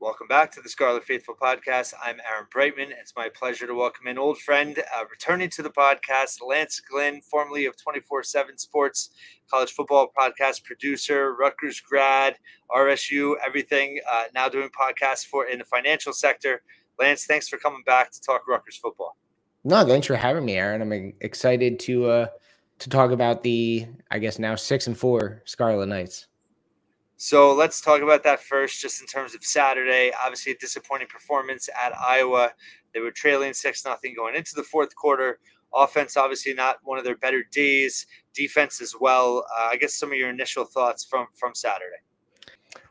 Welcome back to the Scarlet Faithful podcast. I'm Aaron Breitman. It's my pleasure to welcome an old friend, uh, returning to the podcast, Lance Glinn, formerly of 24 7 Sports, college football podcast producer, Rutgers grad, RSU, everything, uh, now doing podcasts for in the financial sector. Lance, thanks for coming back to talk Rutgers football. No, thanks for having me, Aaron. I'm excited to uh, to talk about the, I guess now six and four Scarlet Knights. So let's talk about that first, just in terms of Saturday. Obviously, a disappointing performance at Iowa. They were trailing six nothing going into the fourth quarter. Offense, obviously, not one of their better days. Defense as well. Uh, I guess some of your initial thoughts from from Saturday.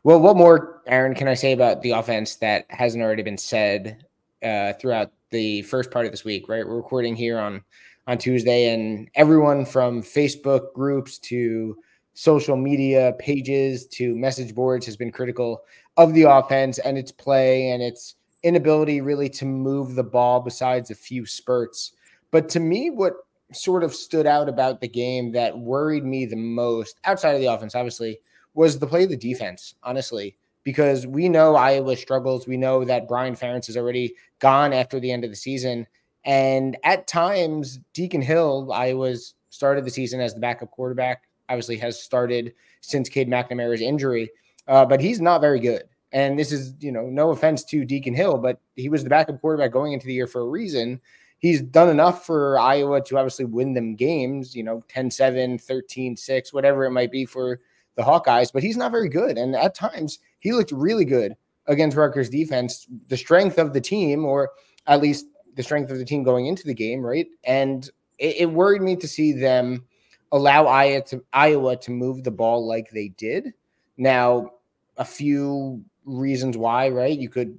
Well, what more, Aaron, can I say about the offense that hasn't already been said uh, throughout the first part of this week? Right, we're recording here on on Tuesday, and everyone from Facebook groups to social media pages to message boards has been critical of the offense and its play and its inability really to move the ball besides a few spurts. But to me, what sort of stood out about the game that worried me the most outside of the offense, obviously, was the play of the defense, honestly, because we know Iowa struggles. We know that Brian Ferentz is already gone after the end of the season. And at times, Deacon Hill, Iowa's started the season as the backup quarterback obviously has started since Cade McNamara's injury, uh, but he's not very good. And this is, you know, no offense to Deacon Hill, but he was the backup quarterback going into the year for a reason. He's done enough for Iowa to obviously win them games, you know, 10 7, 13 6, whatever it might be for the Hawkeyes, but he's not very good. And at times, he looked really good against Rutgers defense, the strength of the team, or at least the strength of the team going into the game, right? And it, it worried me to see them allow Iowa to, Iowa to move the ball like they did. Now, a few reasons why, right? You could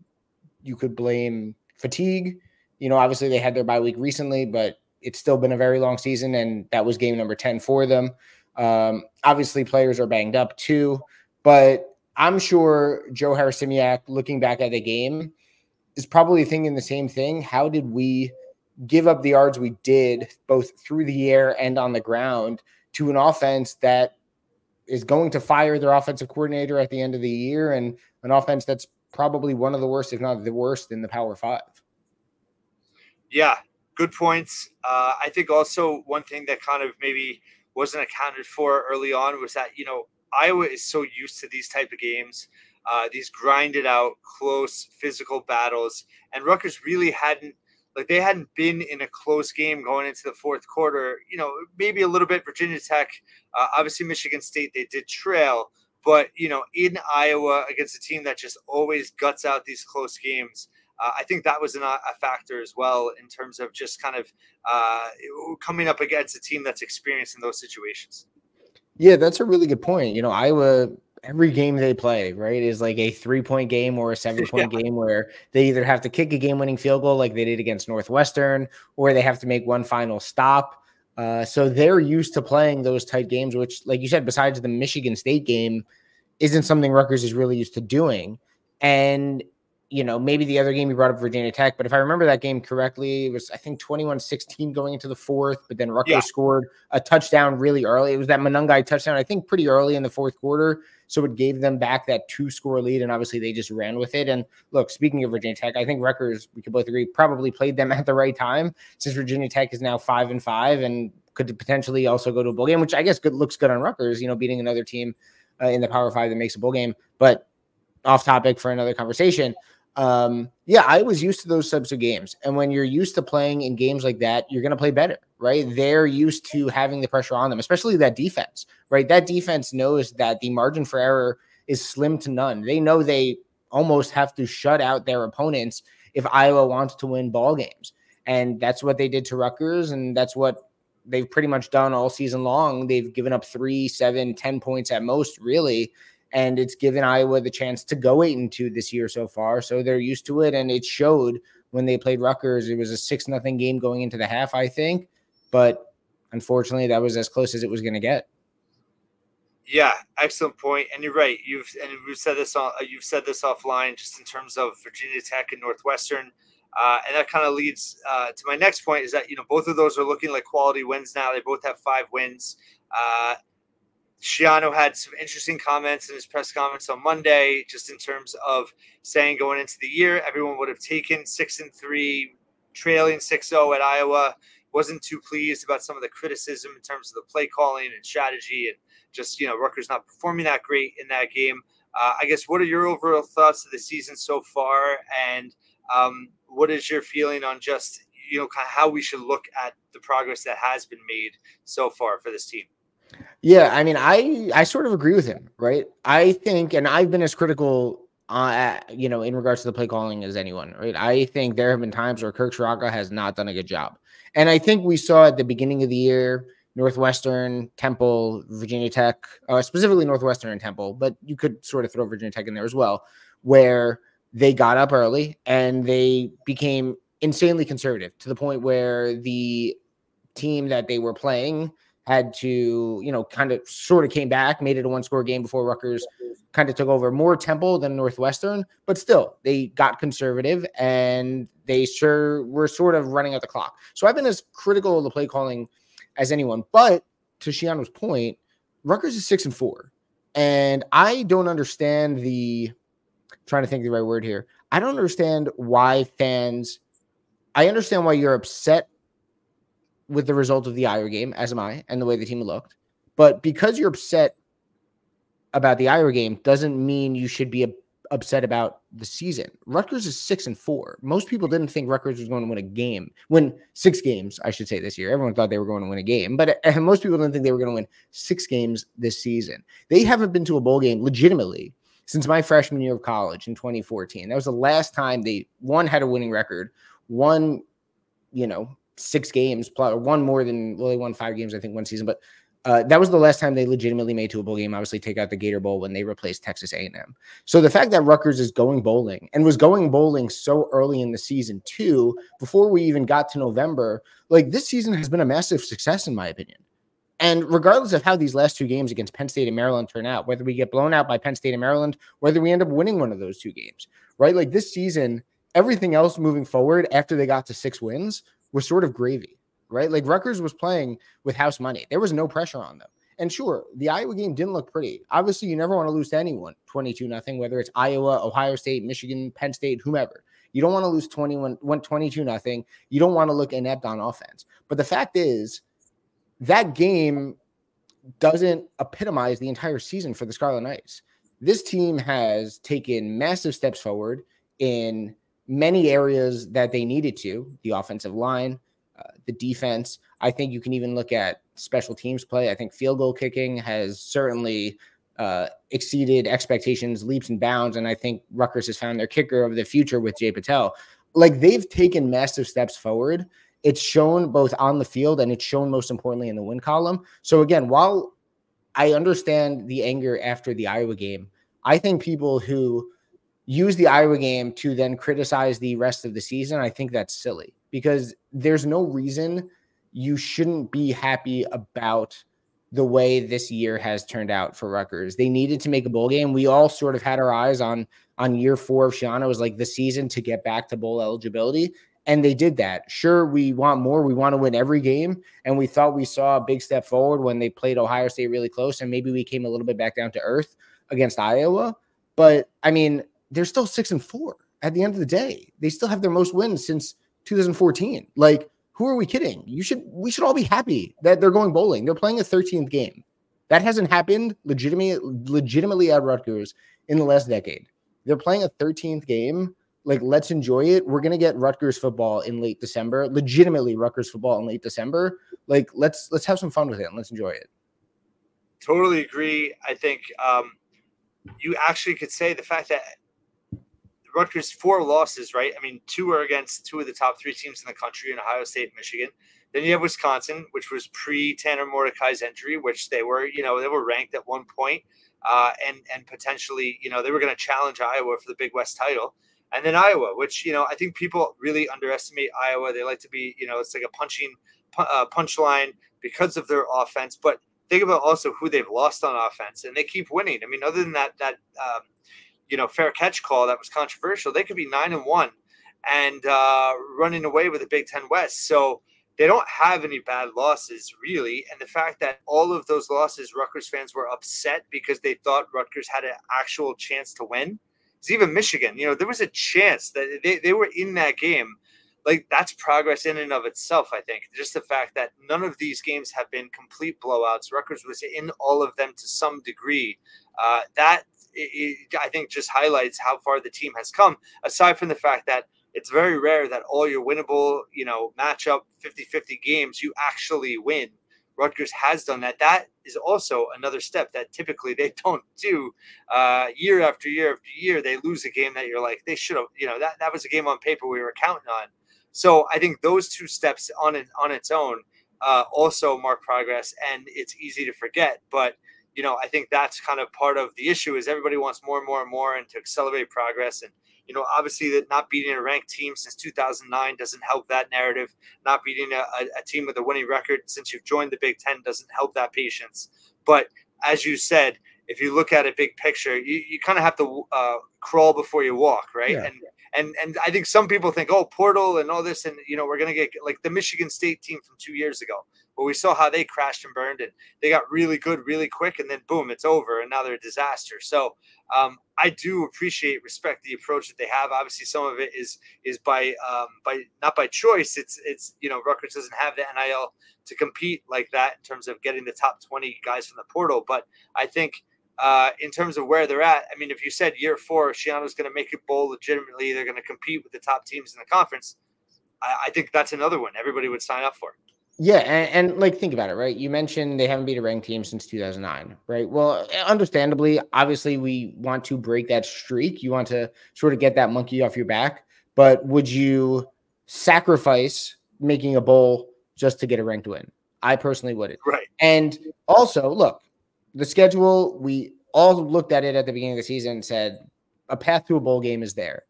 you could blame fatigue. You know, obviously they had their bye week recently, but it's still been a very long season, and that was game number 10 for them. Um, obviously, players are banged up too, but I'm sure Joe Harasymiak, looking back at the game, is probably thinking the same thing. How did we give up the yards we did, both through the air and on the ground, to an offense that is going to fire their offensive coordinator at the end of the year and an offense that's probably one of the worst, if not the worst, in the Power Five. Yeah, good points. Uh, I think also one thing that kind of maybe wasn't accounted for early on was that, you know, Iowa is so used to these type of games. Uh, these grinded out, close, physical battles, and Rutgers really hadn't like they hadn't been in a close game going into the fourth quarter. You know, maybe a little bit Virginia Tech, uh, obviously Michigan State, they did trail, but you know, in Iowa against a team that just always guts out these close games. Uh, I think that was an, a factor as well in terms of just kind of uh, coming up against a team that's experienced in those situations. Yeah, that's a really good point. You know, Iowa every game they play, right, is like a three point game or a seven point yeah. game where they either have to kick a game winning field goal like they did against Northwestern or they have to make one final stop. Uh, so they're used to playing those tight games, which, like you said, besides the Michigan State game, isn't something Rutgers is really used to doing. And you know, maybe the other game you brought up Virginia Tech, but if I remember that game correctly, it was I think 21-16 going into the fourth, but then Rutgers yeah. scored a touchdown really early. It was that Monangai touchdown, I think pretty early in the fourth quarter. So it gave them back that two score lead, and obviously they just ran with it. And look, speaking of Virginia Tech, I think Rutgers, we could both agree, probably played them at the right time since Virginia Tech is now five and five and could potentially also go to a bowl game, which I guess good looks good on Rutgers, you know, beating another team uh, in the Power Five that makes a bowl game. But off topic for another conversation um, yeah, I was used to those types of games. And when you're used to playing in games like that, you're going to play better, right? They're used to having the pressure on them, especially that defense, right? That defense knows that the margin for error is slim to none. They know they almost have to shut out their opponents if Iowa wants to win ball games. And that's what they did to Rutgers. And that's what they've pretty much done all season long. They've given up three, seven, ten points at most, really and it's given Iowa the chance to go eight and two this year so far. So they're used to it, and it showed when they played Rutgers. It was a six nothing game going into the half, I think, but unfortunately, that was as close as it was going to get. Yeah, excellent point. And you're right. You've and we've said this on you've said this offline, just in terms of Virginia Tech and Northwestern. Uh, and that kind of leads uh, to my next point is that you know both of those are looking like quality wins now. They both have five wins. Uh, Schiano had some interesting comments in his press comments on Monday, just in terms of saying going into the year, everyone would have taken six and three, trailing 6 0 at Iowa. Wasn't too pleased about some of the criticism in terms of the play calling and strategy, and just, you know, Rutgers not performing that great in that game. Uh, I guess, what are your overall thoughts of the season so far? And um, what is your feeling on just, you know, kind of how we should look at the progress that has been made so far for this team? Yeah, I mean, I I sort of agree with him, right? I think, and I've been as critical, uh, you know, in regards to the play calling as anyone, right? I think there have been times where Kirk Ciarrocca has not done a good job, and I think we saw at the beginning of the year, Northwestern, Temple, Virginia Tech, uh, specifically Northwestern and Temple, but you could sort of throw Virginia Tech in there as well, where they got up early and they became insanely conservative to the point where the team that they were playing had to, you know, kind of sort of came back, made it a one score game before Rutgers kind of took over more Temple than Northwestern, but still they got conservative and they sure were sort of running out the clock. So I've been as critical of the play calling as anyone, but to Schiano's point, Rutgers is six and four. And I don't understand the trying to think the right word here. I don't understand why fans I understand why you're upset with the result of the Iowa game, as am I, and the way the team looked. But because you're upset about the Iowa game doesn't mean you should be upset about the season. Rutgers is six and four. Most people didn't think Rutgers was going to win a game, win six games, I should say, this year. Everyone thought they were going to win a game, but uh, most people didn't think they were going to win six games this season. They haven't been to a bowl game legitimately since my freshman year of college in 2014. That was the last time they one had a winning record, one, you know, six games, plus one more than well, they won five games, I think, one season. But uh, that was the last time they legitimately made to a bowl game. Obviously, take out the Gator Bowl when they replaced Texas A&M. So the fact that Rutgers is going bowling and was going bowling so early in the season too, before we even got to November, like this season has been a massive success in my opinion. And regardless of how these last two games against Penn State and Maryland turn out, whether we get blown out by Penn State and Maryland, whether we end up winning one of those two games, right? Like this season, everything else moving forward after they got to six wins was sort of gravy, right? Like Rutgers was playing with house money. There was no pressure on them. And sure, the Iowa game didn't look pretty. Obviously, you never want to lose to anyone 22 nothing, whether it's Iowa, Ohio State, Michigan, Penn State, whomever. You don't want to lose 21 22 nothing. You don't want to look inept on offense. But the fact is, that game doesn't epitomize the entire season for the Scarlet Knights. This team has taken massive steps forward in many areas that they needed to the offensive line, uh, the defense. I think you can even look at special teams play. I think field goal kicking has certainly uh, exceeded expectations leaps and bounds. And I think Rutgers has found their kicker of the future with Jai Patel. Like they've taken massive steps forward. It's shown both on the field and it's shown most importantly in the win column. So again, while I understand the anger after the Iowa game, I think people who use the Iowa game to then criticize the rest of the season, I think that's silly because there's no reason you shouldn't be happy about the way this year has turned out for Rutgers. They needed to make a bowl game. We all sort of had our eyes on on year four of Schiano was like the season to get back to bowl eligibility. And they did that. Sure, we want more. We want to win every game. And we thought we saw a big step forward when they played Ohio State really close. And maybe we came a little bit back down to earth against Iowa. But I mean, they're still six and four at the end of the day. They still have their most wins since 2014. Like, who are we kidding? You should we should all be happy that they're going bowling. They're playing a 13th game. That hasn't happened legitimately legitimately at Rutgers in the last decade. They're playing a 13th game. Like, let's enjoy it. We're gonna get Rutgers football in late December. Legitimately Rutgers football in late December. Like, let's let's have some fun with it and let's enjoy it. Totally agree. I think um, you actually could say the fact that Rutgers four losses, right? I mean, two are against two of the top three teams in the country in Ohio State, Michigan. Then you have Wisconsin, which was pre Tanner Mordecai's injury, which they were, you know, they were ranked at one point, uh, and and potentially, you know, they were going to challenge Iowa for the Big West title. And then Iowa, which you know, I think people really underestimate Iowa. They like to be, you know, it's like a punching uh, punchline because of their offense. But think about also who they've lost on offense, and they keep winning. I mean, other than that, that um, you know fair catch call that was controversial, they could be nine and one and uh, running away with the Big Ten West. So they don't have any bad losses really. And the fact that all of those losses, Rutgers fans were upset because they thought Rutgers had an actual chance to win. It's even Michigan. You know, there was a chance that they, they were in that game. Like that's progress in and of itself, I think. Just the fact that none of these games have been complete blowouts. Rutgers was in all of them to some degree. Uh, that it, it, I think just highlights how far the team has come, aside from the fact that it's very rare that all your winnable, you know, matchup 50-50 games you actually win. Rutgers has done that. That is also another step that typically they don't do. Uh, year after year after year, they lose a game that you're like, they should have, you know, that, that was a game on paper we were counting on. So I think those two steps on it on its own uh, also mark progress, and it's easy to forget. But you know, I think that's kind of part of the issue is everybody wants more and more and more, and to accelerate progress and you know, obviously that not beating a ranked team since 2009 doesn't help that narrative. Not beating a, a, team with a winning record since you've joined the Big Ten doesn't help that patience. But as you said, if you look at a big picture, you, you kind of have to uh, crawl before you walk, right? Yeah. And and and I think some people think, oh, portal and all this, and you know, we're gonna get like the Michigan State team from two years ago. But we saw how they crashed and burned, and they got really good really quick, and then boom, it's over, and now they're a disaster. So um, I do appreciate, respect the approach that they have. Obviously, some of it is is by um, by not by choice. It's it's you know Rutgers doesn't have the NIL to compete like that in terms of getting the top twenty guys from the portal. But I think uh, in terms of where they're at, I mean, if you said year four, Schiano's going to make it bowl legitimately, they're going to compete with the top teams in the conference. I, I think that's another one everybody would sign up for. Yeah, and, and, like think about it, right? You mentioned they haven't beat a ranked team since 2009, right? Well, understandably, obviously, we want to break that streak. You want to sort of get that monkey off your back, but would you sacrifice making a bowl just to get a ranked win? I personally wouldn't. Right. And also, look, the schedule. We all looked at it at the beginning of the season and said a path to a bowl game is there.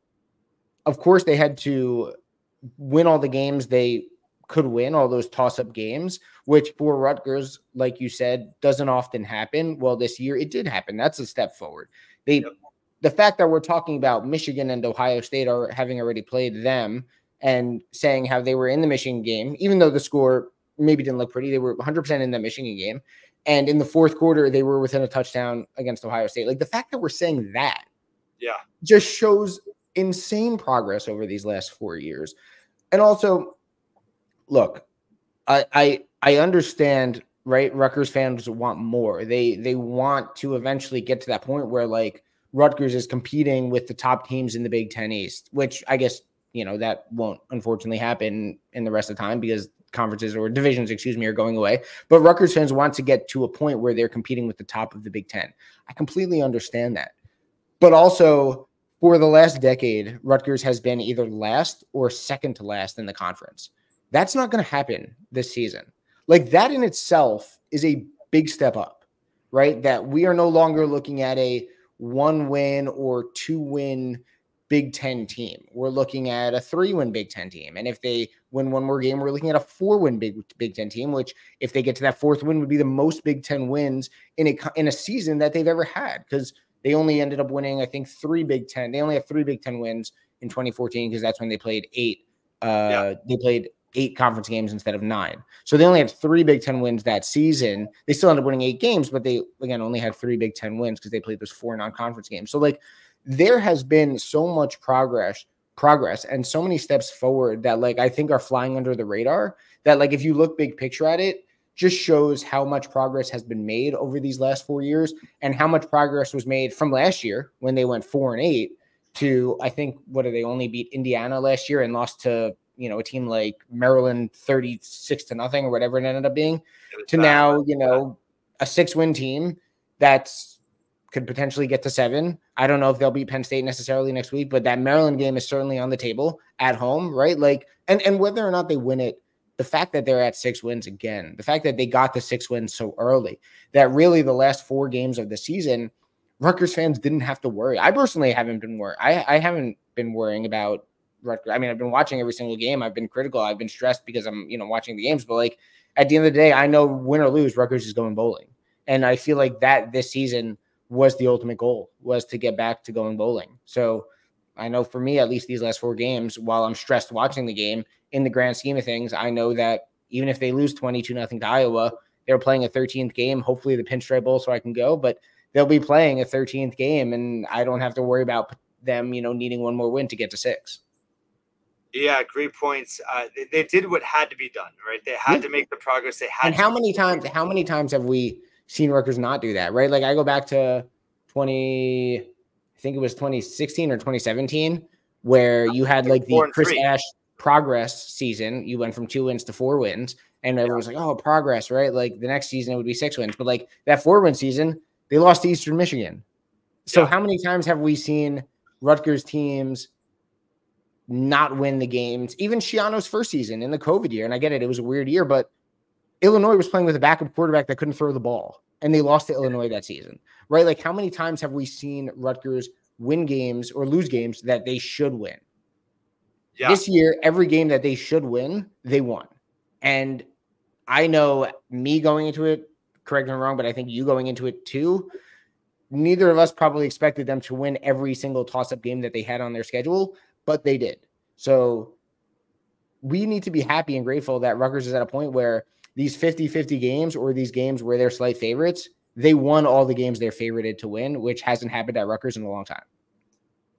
Of course, they had to win all the games they could win all those toss up games, which for Rutgers, like you said, doesn't often happen. Well, this year it did happen. That's a step forward. They, yep. the fact that we're talking about Michigan and Ohio State are having already played them and saying how they were in the Michigan game, even though the score maybe didn't look pretty, they were 100% in the Michigan game. And in the fourth quarter, they were within a touchdown against Ohio State. Like the fact that we're saying that, yeah, just shows insane progress over these last four years. And also, look, I I I understand, right? Rutgers fans want more. They they want to eventually get to that point where like Rutgers is competing with the top teams in the Big Ten East, which I guess you know that won't unfortunately happen in the rest of the time because conferences or divisions, excuse me, are going away. But Rutgers fans want to get to a point where they're competing with the top of the Big Ten. I completely understand that. But also, for the last decade, Rutgers has been either last or second to last in the conference. That's not going to happen this season. Like that in itself is a big step up, right? That we are no longer looking at a one win or two win Big Ten team. We're looking at a three win Big Ten team. And if they win one more game, we're looking at a four win Big, Big Ten team, which, if they get to that fourth win, would be the most Big Ten wins in a, in a season that they've ever had because they only ended up winning, I think, three Big Ten. They only have three Big Ten wins in 2014 because that's when they played eight. Uh, yeah. They played eight conference games instead of nine. So they only had three Big Ten wins that season. They still ended up winning eight games, but they, again, only had three Big Ten wins because they played those four non conference games. So, like, there has been so much progress progress and so many steps forward that like I think are flying under the radar that like if you look big picture at it just shows how much progress has been made over these last 4 years and how much progress was made from last year when they went 4 and 8 to I think what did they only beat Indiana last year and lost to you know a team like Maryland 36 to nothing or whatever it ended up being to now you know a six win team that's could potentially get to seven. I don't know if they'll beat Penn State necessarily next week, but that Maryland game is certainly on the table at home, right? Like, and and whether or not they win it, the fact that they're at six wins again, the fact that they got the six wins so early, that really the last four games of the season, Rutgers fans didn't have to worry. I personally haven't been worried. I, I haven't been worrying about Rutgers. I mean, I've been watching every single game. I've been critical. I've been stressed because I'm, you know, watching the games. But like at the end of the day, I know win or lose, Rutgers is going bowling, and I feel like that this season was the ultimate goal was to get back to going bowling. So I know for me, at least these last four games, while I'm stressed watching the game, in the grand scheme of things, I know that even if they lose 22 nothing to Iowa, they're playing a 13th game. Hopefully the pinstripe bowl so I can go, but they'll be playing a 13th game and I don't have to worry about them, you know, needing one more win to get to six. Yeah, great points. Uh, they, they, did what had to be done, right? They had yeah. to make the progress. They had. And how many times? How many times have we seen Rutgers not do that? Right? Like I go back to twenty, I think it was twenty sixteen or twenty seventeen, where you had like the Chris three. Ash progress season. You went from two wins to four wins, and everyone was like, "Oh, progress!" Right? Like the next season it would be six wins, but like that four win season, they lost to Eastern Michigan. So yeah. how many times have we seen Rutgers teams? Not win the games. Even Schiano's first season in the COVID year, and I get it, it was a weird year, but Illinois was playing with a backup quarterback that couldn't throw the ball, and they lost to Illinois that season, right? Like, how many times have we seen Rutgers win games or lose games that they should win? Yeah. This year, every game that they should win, they won. And I know me going into it, correct me if I'm wrong, but I think you going into it too. Neither of us probably expected them to win every single toss up game that they had on their schedule but they did. So we need to be happy and grateful that Rutgers is at a point where these 50 50 games or these games where they're slight favorites, they won all the games they're favorited to win, which hasn't happened at Rutgers in a long time.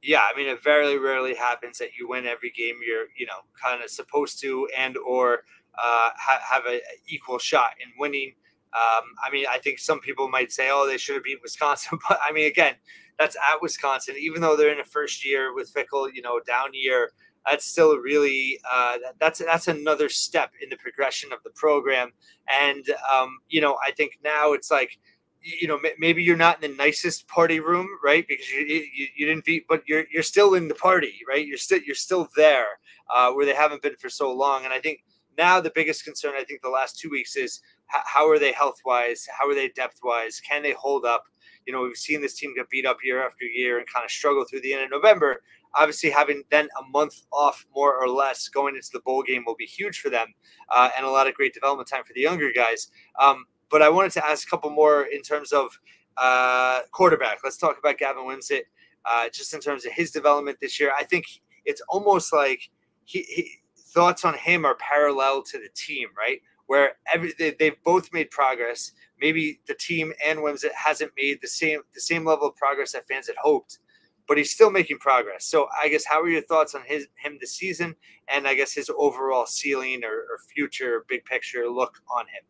Yeah, I mean, it very rarely happens that you win every game you're, you know, kind of supposed to, and or uh, ha- have an equal shot in winning. Um, I mean, I think some people might say, "Oh, they should have beat Wisconsin," but I mean, again, that's at Wisconsin, even though they're in a first year with Fickell, you know, down year. That's still really uh, that's that's another step in the progression of the program, and um, you know I think now it's like you know maybe you're not in the nicest party room right? Because you, you, you didn't beat but you're you're still in the party right? You're still you're still there uh, where they haven't been for so long. And i think now the biggest concern i think the last two weeks is how are they health wise how are they depth wise can they hold up you know, we've seen this team get beat up year after year and kind of struggle through the end of November. Obviously, having then a month off, more or less, going into the bowl game will be huge for them uh, and a lot of great development time for the younger guys. Um, but I wanted to ask a couple more in terms of uh, quarterback. Let's talk about Gavin Wimsatt, uh, just in terms of his development this year. I think it's almost like he, he thoughts on him are parallel to the team, right? Where every they, they've both made progress maybe the team and Wimsatt hasn't made the same the same level of progress that fans had hoped, but he's still making progress. So I guess how are your thoughts on his him this season, and I guess his overall ceiling or, or future big picture look on him?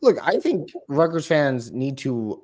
Look, I think Rutgers fans need to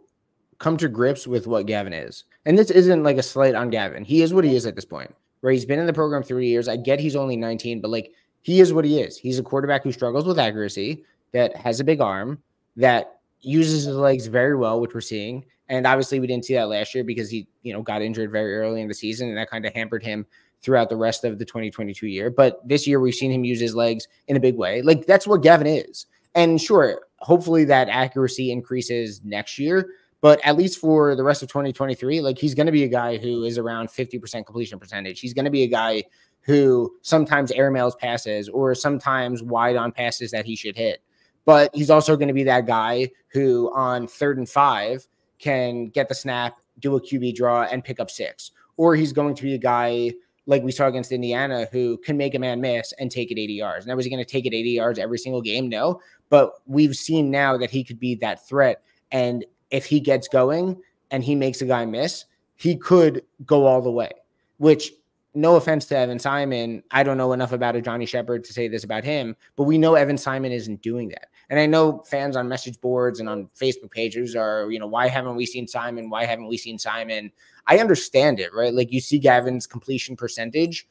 come to grips with what Gavin is, and this isn't like a slight on Gavin. He is what he is at this point. Where he's been in the program three years. I get he's only 19, but like he is what he is. He's a quarterback who struggles with accuracy, that has a big arm, that uses his legs very well, which we're seeing. And obviously, we didn't see that last year because he, you know, got injured very early in the season, and that kind of hampered him throughout the rest of the 2022 year. But this year, we've seen him use his legs in a big way. Like that's what Gavin is. And sure, hopefully that accuracy increases next year. But at least for the rest of 2023, like he's going to be a guy who is around 50% completion percentage. He's going to be a guy who sometimes airmails passes or sometimes wide on passes that he should hit but he's also going to be that guy who on third and five can get the snap, do a QB draw, and pick up six. Or he's going to be a guy like we saw against Indiana who can make a man miss and take it 80 yards. Now, was he going to take it 80 yards every single game? No. But we've seen now that he could be that threat. And if he gets going and he makes a guy miss, he could go all the way, which no offense to Evan Simon, I don't know enough about a Johnny Shepard to say this about him, but we know Evan Simon isn't doing that. And I know fans on message boards and on Facebook pages are, you know, why haven't we seen Simon? Why haven't we seen Simon? I understand it, right? Like you see Gavin's completion percentage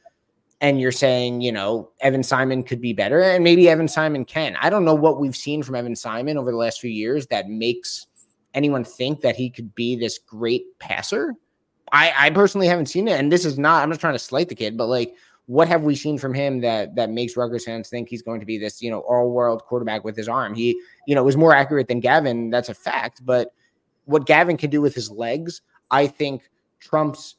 and you're saying, you know, Evan Simon could be better and maybe Evan Simon can. I don't know what we've seen from Evan Simon over the last few years that makes anyone think that he could be this great passer. I, I personally haven't seen it. And this is not, I'm not trying to slight the kid, but like what have we seen from him that that makes Rutgers fans think he's going to be this, you know, all-world quarterback with his arm? He, you know, was more accurate than Gavin. That's a fact. But what Gavin can do with his legs, I think, trumps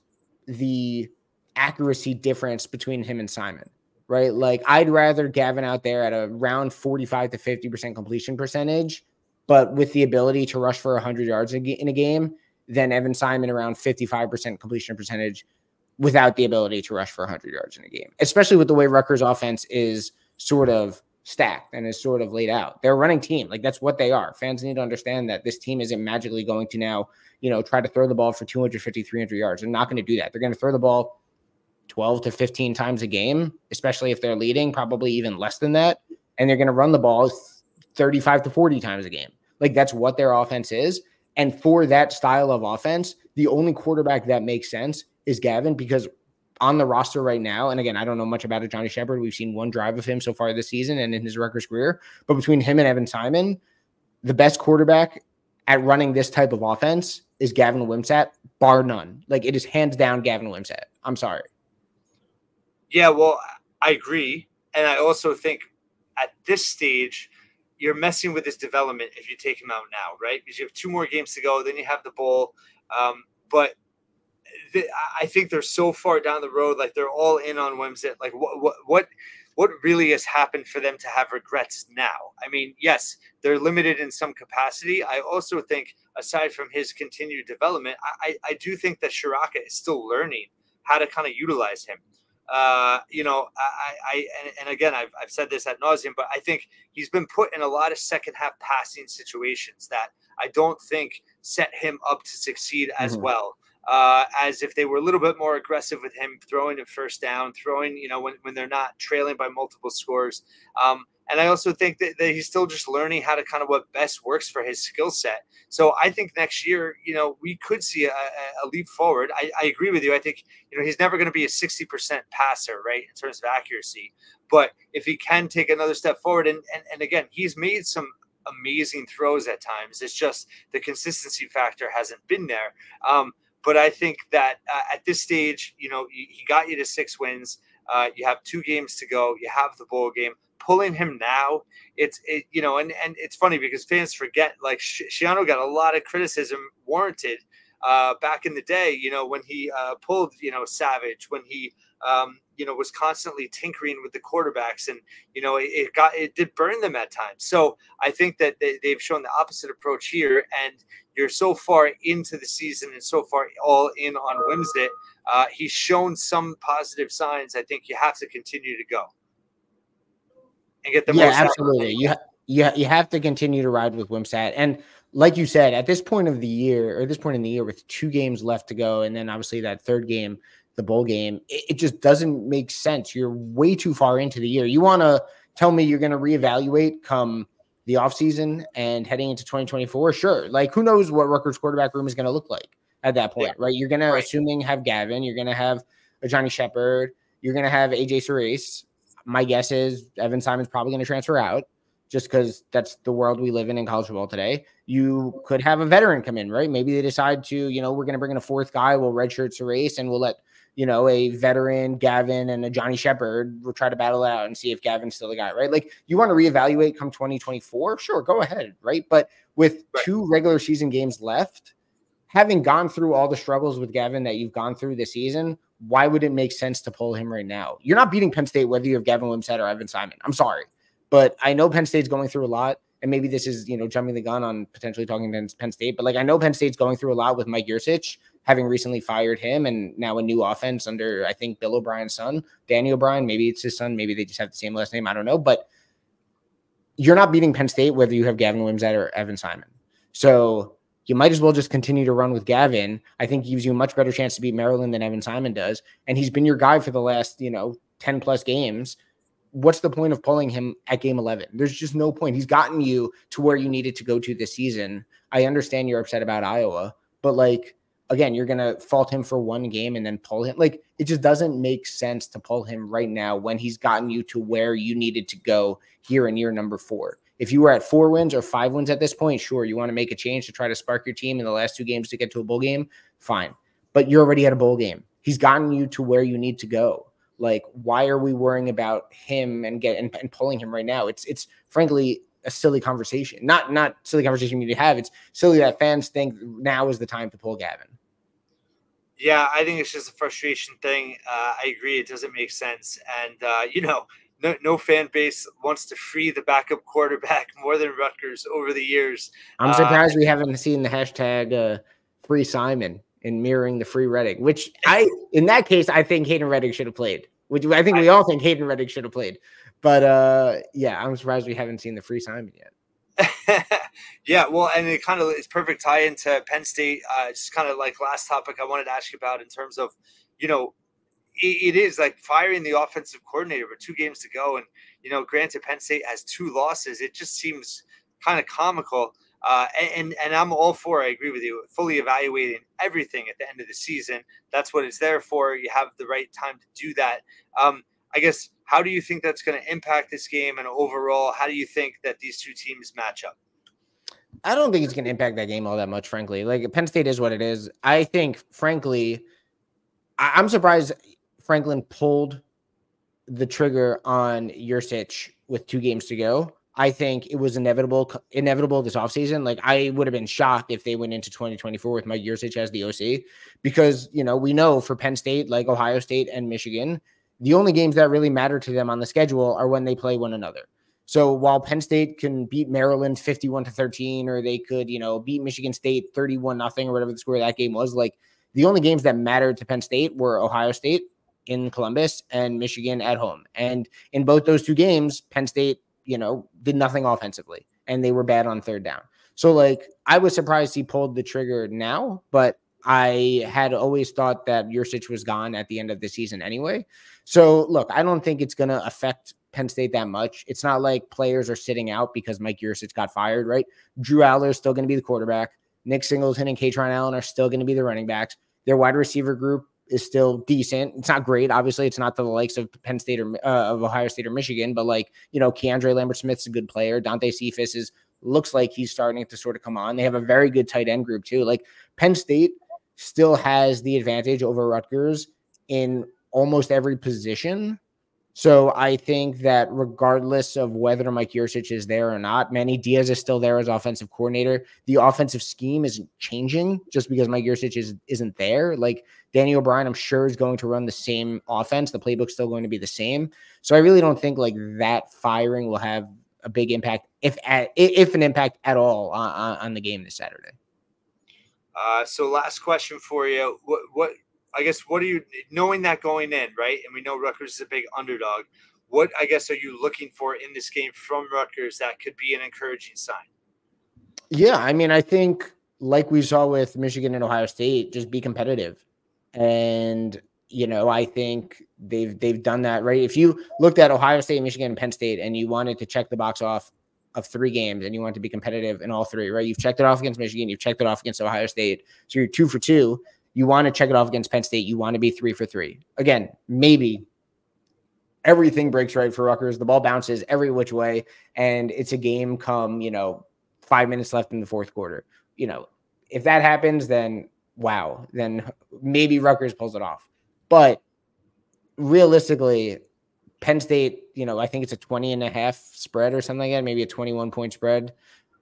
the accuracy difference between him and Simon. Right? Like I'd rather Gavin out there at around 45 to 50% completion percentage, but with the ability to rush for 100 yards in a game than Evan Simon around 55% completion percentage without the ability to rush for 100 yards in a game, especially with the way Rutgers offense is sort of stacked and is sort of laid out. They're a running team. Like that's what they are. Fans need to understand that this team isn't magically going to now, you know, try to throw the ball for 250, 300 yards. They're not going to do that. They're going to throw the ball 12 to 15 times a game, especially if they're leading, probably even less than that. And they're going to run the ball 35 to 40 times a game. Like that's what their offense is. And for that style of offense, the only quarterback that makes sense is Gavin because on the roster right now, and again, I don't know much about it, Johnny Shepard. We've seen one drive of him so far this season and in his Rutgers career. But between him and Evan Simon, the best quarterback at running this type of offense is Gavin Wimsatt, bar none. Like it is hands down Gavin Wimsatt. I'm sorry. Yeah, well, I agree. And I also think at this stage, you're messing with his development if you take him out now, right? Because you have two more games to go, then you have the bowl. Um, but I think they're so far down the road, like they're all in on Wimsatt. Like what what what what really has happened for them to have regrets now? I mean, yes, they're limited in some capacity. I also think, aside from his continued development, I, I do think that Ciarrocca is still learning how to kind of utilize him. Uh, you know, I, I and, and, again, I've, I've said this at nauseum, but I think he's been put in a lot of second half passing situations that I don't think set him up to succeed as mm-hmm. well uh, as if they were a little bit more aggressive with him throwing it first down, throwing, you know, when, when they're not trailing by multiple scores. Um, and I also think that, that he's still just learning how to kind of what best works for his skill set. So I think next year, you know, we could see a, a leap forward. I, I, agree with you. I think, you know, he's never going to be a 60% passer, right, in terms of accuracy. But if he can take another step forward, and, and, and again, he's made some amazing throws at times. It's just the consistency factor hasn't been there. Um, but I think that uh, at this stage, you know, he, got you to six wins. Uh, you have two games to go. You have the bowl game. Pulling him now, it's it, you know, and and it's funny because fans forget like Schiano got a lot of criticism warranted uh, back in the day. You know, when he uh, pulled, you know, Savage, when he um, you know was constantly tinkering with the quarterbacks and you know it, it, got it did burn them at times so i think that they, they've shown the opposite approach here and you're so far into the season and so far all in on Wimsatt. Uh, he's shown some positive signs. I think you have to continue to go and get the yeah, absolutely. You ha- you you have to continue to ride with Wimsatt, and like you said, at this point of the year or this point in the year, with two games left to go, and then obviously that third game, the bowl game, it, it just doesn't make sense. You're way too far into the year. You want to tell me you're going to reevaluate come the offseason and heading into 2024, sure. Like who knows what Rutgers quarterback room is going to look like at that point, yeah. right? You're going right. to assuming have Gavin, you're going to have a Johnny Shepard, you're going to have AJ Surace. My guess is Evan Simon's probably going to transfer out just because that's the world we live in in college football today. You could have a veteran come in, right? Maybe they decide to, you know, we're going to bring in a fourth guy, we'll redshirt Surace and we'll let you know, a veteran Gavin and a Johnny Shepard will try to battle out and see if Gavin's still the guy, right? Like you want to reevaluate come 2024, sure, go ahead, right? But with right. two regular season games left, having gone through all the struggles with Gavin that you've gone through this season, why would it make sense to pull him right now? You're not beating Penn State whether you have Gavin Wimsatt or Evan Simon. I'm sorry, but I know Penn State's going through a lot and maybe this is you know jumping the gun on potentially talking to Penn State, but like I know Penn State's going through a lot with Mike Yurcich, having recently fired him, and now a new offense under I think Bill O'Brien's son, Danny O'Brien. Maybe it's his son. Maybe they just have the same last name. I don't know, but you're not beating Penn State whether you have Gavin Wimsatt or Evan Simon. So you might as well just continue to run with Gavin. I think he gives you a much better chance to beat Maryland than Evan Simon does, and he's been your guy for the last you know ten plus games what's the point of pulling him at game 11? There's just no point. He's gotten you to where you needed to go to this season. I understand you're upset about Iowa, but like, again, you're going to fault him for one game and then pull him. Like, it just doesn't make sense to pull him right now when he's gotten you to where you needed to go here in year number four. If you were at four wins or five wins at this point, sure, you want to make a change to try to spark your team in the last two games to get to a bowl game, fine. But you're already at a bowl game. He's gotten you to where you need to go. Like, why are we worrying about him and get and, and pulling him right now? It's it's frankly a silly conversation. Not not silly conversation you need to have. It's silly that fans think now is the time to pull Gavin. Yeah, I think it's just a frustration thing. Uh, I agree; it doesn't make sense, and uh, you know, no, no fan base wants to free the backup quarterback more than Rutgers over the years. I'm surprised uh, we haven't seen the hashtag uh, free Simon and mirroring the free Rettig, which I, in that case, I think Hayden Rettig should have played. Which I think we all think Hayden Rettig should have played. but uh, yeah, I'm surprised we haven't seen the free Simon yet. yeah, well, and it kind of it's perfect tie into Penn State. Uh, just kind of like last topic I wanted to ask you about in terms of, you know, it, it is like firing the offensive coordinator with two games to go, and you know, granted Penn State has two losses. It just seems kind of comical. Uh, and and I'm all for. I agree with you. Fully evaluating everything at the end of the season. That's what it's there for. You have the right time to do that. Um, I guess. How do you think that's going to impact this game? And overall, how do you think that these two teams match up? I don't think it's going to impact that game all that much, frankly. Like Penn State is what it is. I think, frankly, I- am surprised Franklin pulled the trigger on Yurcich with two games to go. I think it was inevitable, inevitable this offseason. Like I would have been shocked if they went into 2024 with Mike Yurcich as the OC, because you know we know for Penn State, like Ohio State and Michigan, the only games that really matter to them on the schedule are when they play one another. So while Penn State can beat Maryland 51 to 13, or they could, you know, beat Michigan State 31 nothing, or whatever the score of that game was, like the only games that mattered to Penn State were Ohio State in Columbus and Michigan at home. And in both those two games, Penn State, you know, did nothing offensively and they were bad on third down. So like I was surprised he pulled the trigger now, but I had always thought that Yurcich was gone at the end of the season anyway. So look, I don't think it's going to affect Penn State that much. It's not like players are sitting out because Mike Yurcich got fired, right? Drew Allar is still going to be the quarterback. Nick Singleton and Kaytron Allen are still going to be the running backs. Their wide receiver group is still decent. It's not great. Obviously, it's not to the likes of Penn State or uh, of Ohio State or Michigan, but like, you know, Keandre Lambert Smith's a good player. Dante Cephas is looks like he's starting to sort of come on. They have a very good tight end group too. Like Penn State still has the advantage over Rutgers in almost every position. So I think that regardless of whether Mike Yurcich is there or not, Manny Diaz is still there as offensive coordinator. The offensive scheme isn't changing just because Mike Yurcich is, isn't there. Like Danny O'Brien, I'm sure is going to run the same offense. The playbook's still going to be the same. So I really don't think like that firing will have a big impact, if at, if an impact at all, on, on the game this Saturday. Uh, so last question for you: What what I guess what are you knowing that going in, right? And we know Rutgers is a big underdog. What I guess are you looking for in this game from Rutgers that could be an encouraging sign? Yeah, I mean, I think like we saw with Michigan and Ohio State, just be competitive. And you know, I think they've they've done that right. If you looked at Ohio State, Michigan, and Penn State, and you wanted to check the box off of three games, and you want to be competitive in all three, right? You've checked it off against Michigan, you've checked it off against Ohio State, so you're two for two. You want to check it off against Penn State. You want to be three for three. Again, maybe everything breaks right for Rutgers. The ball bounces every which way, and it's a game come, you know, five minutes left in the fourth quarter. You know, if that happens, then wow, then maybe Rutgers pulls it off. But realistically, Penn State, you know, I think it's a 20 and a half spread or something like that, maybe a 21 point spread.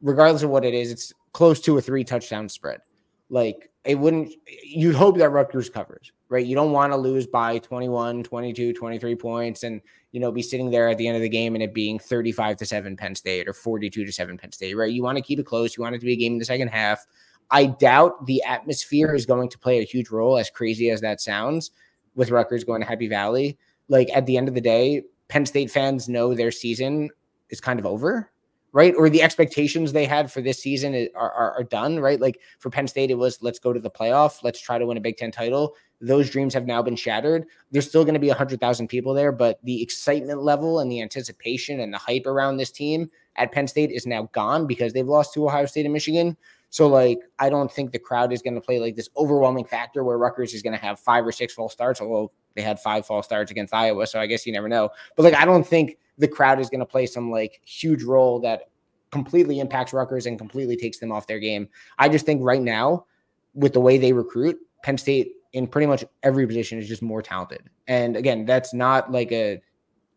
Regardless of what it is, it's close to a three touchdown spread. Like it wouldn't, you'd hope that Rutgers covers, right? You don't want to lose by 21, 22, 23 points and, you know, be sitting there at the end of the game and it being 35 to 7 Penn State or 42 to 7 Penn State, right? You want to keep it close. You want it to be a game in the second half. I doubt the atmosphere is going to play a huge role, as crazy as that sounds, with Rutgers going to Happy Valley. Like at the end of the day, Penn State fans know their season is kind of over right? Or the expectations they had for this season are, are, are, done, right? Like for Penn State, it was let's go to the playoff, let's try to win a Big Ten title. Those dreams have now been shattered. There's still going to be 100,000 people there, but the excitement level and the anticipation and the hype around this team at Penn State is now gone because they've lost to Ohio State and Michigan. So, like, I don't think the crowd is going to play like this overwhelming factor where Rutgers is going to have five or six false starts, although they had five false starts against Iowa. So, I guess you never know. But, like, I don't think the crowd is going to play some like huge role that completely impacts Rutgers and completely takes them off their game. I just think right now, with the way they recruit, Penn State in pretty much every position is just more talented. And again, that's not like a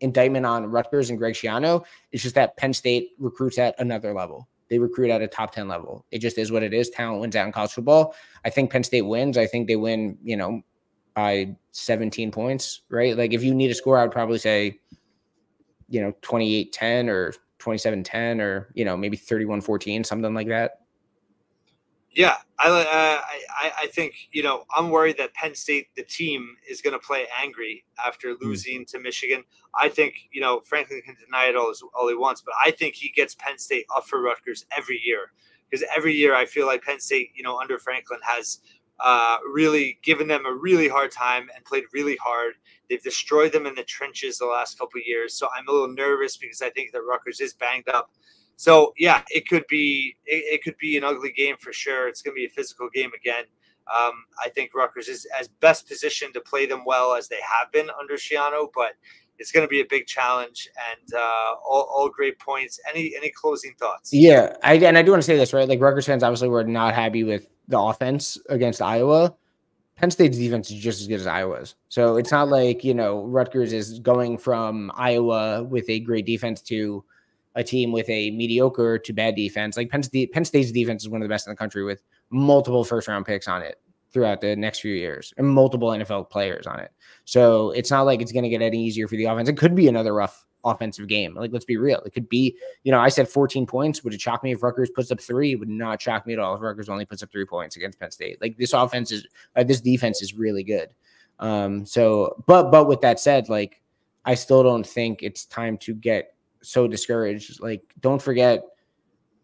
indictment on Rutgers and Greg Schiano. It's just that Penn State recruits at another level. They recruit at a top 10 level. It just is what it is. Talent wins out in college football. I think Penn State wins. I think they win, you know, by 17 points, right? Like if you need a score, I would probably say, you know, 28 10 or 27 10 or, you know, maybe 31 14, something like that. Yeah, I, uh, I I think you know I'm worried that Penn State, the team, is going to play angry after hmm. losing mm. to Michigan. I think you know Franklin can deny it all, all he wants, but I think he gets Penn State up for Rutgers every year because every year I feel like Penn State, you know, under Franklin has uh, really given them a really hard time and played really hard. They've destroyed them in the trenches the last couple years, so I'm a little nervous because I think that Rutgers is banged up. So yeah, it could be it, it could be an ugly game for sure. It's going to be a physical game again. Um, I think Rutgers is as best positioned to play them well as they have been under Schiano, but it's going to be a big challenge and uh, all, all great points. Any any closing thoughts? Yeah, I and I do want to say this right. Like Rutgers fans, obviously, were not happy with the offense against Iowa. Penn State's defense is just as good as Iowa's. So it's not like, you know, Rutgers is going from Iowa with a great defense to a team with a mediocre to bad defense. Like Penn, State, Penn State's defense is one of the best in the country with multiple first round picks on it throughout the next few years and multiple NFL players on it. So it's not like it's going to get any easier for the offense. It could be another rough offensive game. Like, let's be real. It could be, you know, I said 14 points. Would it shock me if Rutgers puts up three? It would not shock me at all if Rutgers only puts up three points against Penn State. Like, this offense is, uh, this defense is really good. Um, so, but, but with that said, like, I still don't think it's time to get so discouraged. Like, don't forget,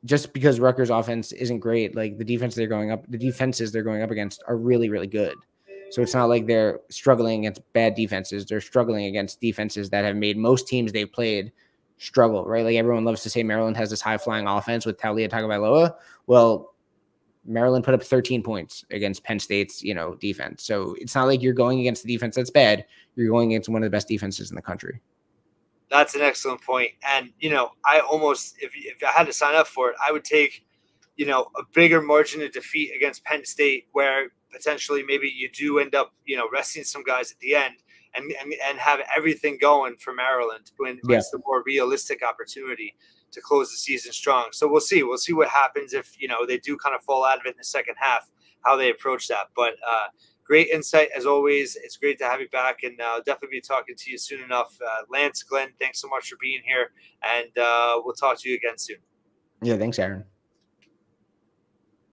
just because Rutgers offense isn't great, like the defense they're going up, the defenses they're going up against are really, really good. So it's not like they're struggling against bad defenses. They're struggling against defenses that have made most teams they've played struggle, right? Like everyone loves to say Maryland has this high flying offense with Taulia Tagovailoa. Well, Maryland put up 13 points against Penn State's, you know, defense. So it's not like you're going against the defense that's bad. You're going against one of the best defenses in the country. That's an excellent point. And, you know, I almost, if, if I had to sign up for it, I would take, you know, a bigger margin of defeat against Penn State where potentially maybe you do end up, you know, resting some guys at the end and, and, and have everything going for Maryland when, yeah. it's the more realistic opportunity to close the season strong. So we'll see. We'll see what happens if, you know, they do kind of fall out of it in the second half, how they approach that. But, uh, great insight as always. It's great to have you back, and uh, definitely be talking to you soon enough. Uh, Lance, Glinn, thanks so much for being here, and uh, we'll talk to you again soon. Yeah, thanks, Aaron.